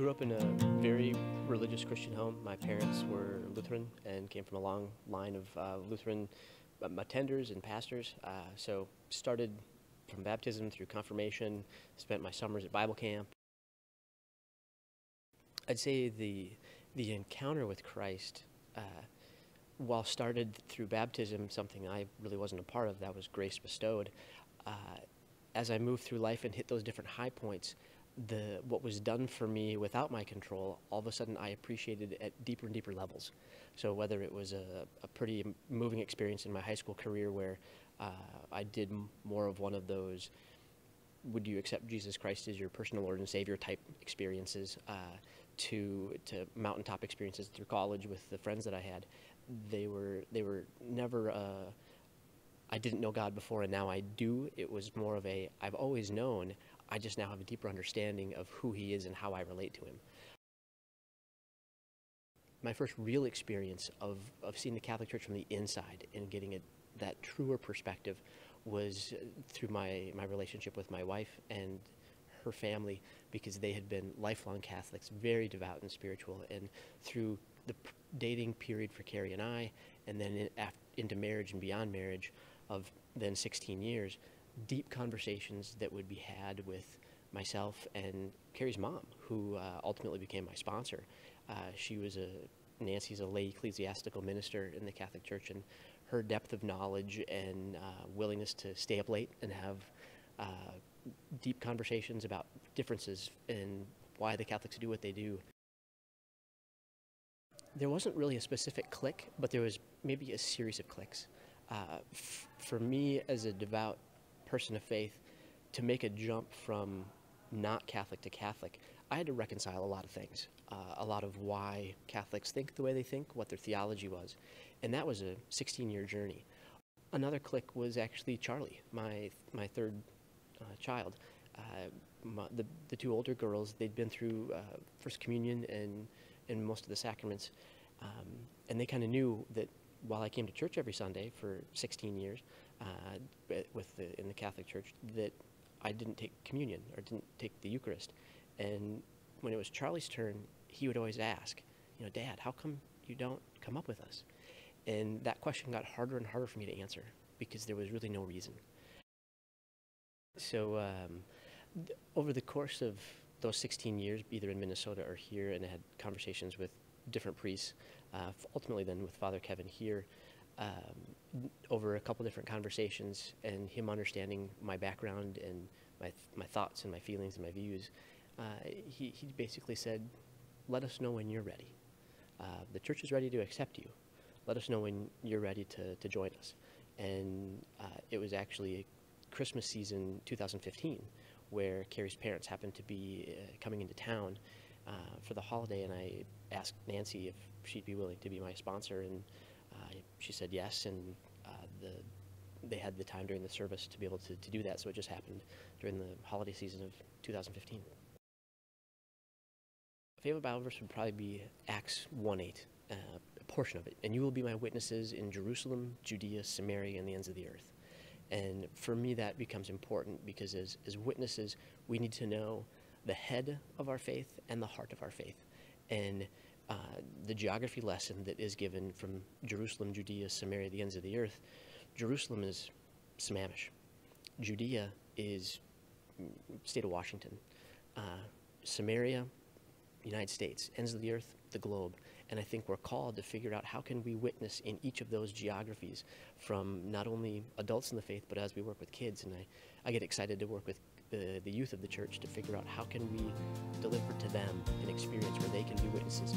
grew up in a very religious Christian home. My parents were Lutheran and came from a long line of uh, Lutheran attenders and pastors. Uh, so started from baptism through confirmation, spent my summers at Bible camp. I'd say the the encounter with Christ, uh, while started through baptism, something I really wasn't a part of, that was grace bestowed. Uh, as I moved through life and hit those different high points, the what was done for me without my control, all of a sudden I appreciated at deeper and deeper levels. So whether it was a, a pretty moving experience in my high school career where uh, I did more of one of those would you accept Jesus Christ as your personal Lord and Savior type experiences uh, to to mountaintop experiences through college with the friends that I had. They were they were never. Uh, I didn't know God before and now I do. It was more of a I've always known. I just now have a deeper understanding of who He is and how I relate to Him. My first real experience of, of seeing the Catholic Church from the inside and getting that truer perspective was through my, my relationship with my wife and her family because they had been lifelong Catholics, very devout and spiritual. And through the dating period for Carrie and I, and then after, into marriage and beyond marriage of then 16 years, deep conversations that would be had with myself and Carrie's mom, who uh, ultimately became my sponsor. Uh, she was a Nancy's a lay ecclesiastical minister in the Catholic Church, and her depth of knowledge and uh, willingness to stay up late and have uh, deep conversations about differences and why the Catholics do what they do. There wasn't really a specific click, but there was maybe a series of clicks. Uh, for me, as a devout person of faith, to make a jump from not Catholic to Catholic, I had to reconcile a lot of things, uh, a lot of why Catholics think the way they think, what their theology was, and that was a 16-year journey. Another click was actually Charlie, my my third uh, child. Uh, my, the the two older girls, they'd been through uh, First Communion and and most of the sacraments, um, and they kind of knew that while I came to church every Sunday for 16 years, uh, with the, in the Catholic Church, that I didn't take communion or didn't take the Eucharist. And when it was Charlie's turn, he would always ask, you know, Dad, how come you don't come up with us? And that question got harder and harder for me to answer because there was really no reason. So um, over the course of those 16 years, either in Minnesota or here, and I had conversations with different priests, uh, ultimately then with Father Kevin here, um, over a couple different conversations and him understanding my background and my, my thoughts and my feelings and my views, uh, he, he basically said, let us know when you're ready. Uh, the church is ready to accept you. Let us know when you're ready to, to join us. And uh, it was actually Christmas season 2015 where Carrie's parents happened to be uh, coming into town uh, for the holiday and I asked Nancy if she'd be willing to be my sponsor and uh, she said yes, and uh, the they had the time during the service to be able to, to do that, so it just happened during the holiday season of 2015. Favorite Bible verse would probably be Acts 1.8, uh, a portion of it. And you will be my witnesses in Jerusalem, Judea, Samaria, and the ends of the earth. And for me, that becomes important because as, as witnesses, we need to know the head of our faith and the heart of our faith. And uh, the geography lesson that is given from Jerusalem, Judea, Samaria, the ends of the earth, Jerusalem is Sammamish. Judea is state of Washington. Uh, Samaria, United States, ends of the earth, the globe. And I think we're called to figure out how can we witness in each of those geographies from not only adults in the faith, but as we work with kids. And I, I get excited to work with the, the youth of the church to figure out how can we deliver to them an experience where they can be witnesses